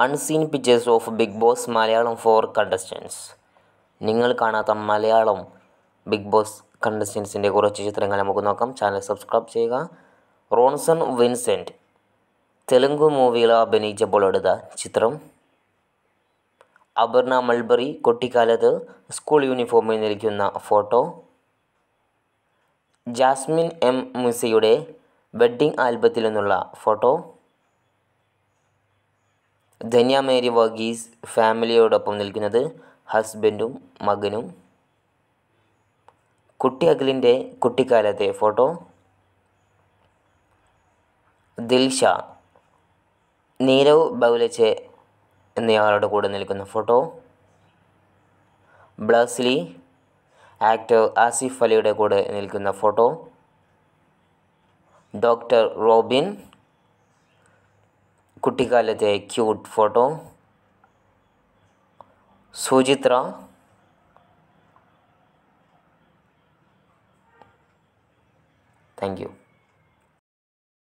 Unseen pictures of Bigg Boss Malayalam four contestants നിങ്ങൾ കാണാത്ത Malayalam big boss കണ്ടസ്റ്റൻസിന്റെ കുറച്ച് ചിത്രങ്ങൾ നമുക്ക് നോക്കാം. ചാനൽ സബ്സ്ക്രൈബ് ചെയ്യുക. റോൺസൺ വിൻസെന്റ് തെലുങ്ക് മൂവിയിൽ അഭിനയിച്ചപ്പോൾ എടുത്ത ചിത്രം. അപർണ മൾബറി കുട്ടിക്കാലത്ത് സ്കൂൾ യൂണിഫോമിൽ നിൽക്കുന്ന ഫോട്ടോ. ജാസ്മിൻ എം മുസയുടെ വെഡ്ഡിംഗ് ആൽബത്തിൽ നിന്നുള്ള ഫോട്ടോ. ധന്യ മേരി വർഗീസ് ഫാമിലിയോടൊപ്പം നിൽക്കുന്നത് ഹസ്ബൻഡും മകനും. കുട്ടി അഖിലിന്റെ കുട്ടിക്കാലത്തെ ഫോട്ടോ. ദിൽഷ നീരവ് ബൗലച്ചെ എന്നയാളുടെ കൂടെ നിൽക്കുന്ന ഫോട്ടോ. ബ്ലസ്ലി ആക്ടർ ആസിഫ് അലിയുടെ കൂടെ നിൽക്കുന്ന ഫോട്ടോ. ഡോക്ടർ റോബിൻ कुट्टी cute photo Sujithra thank you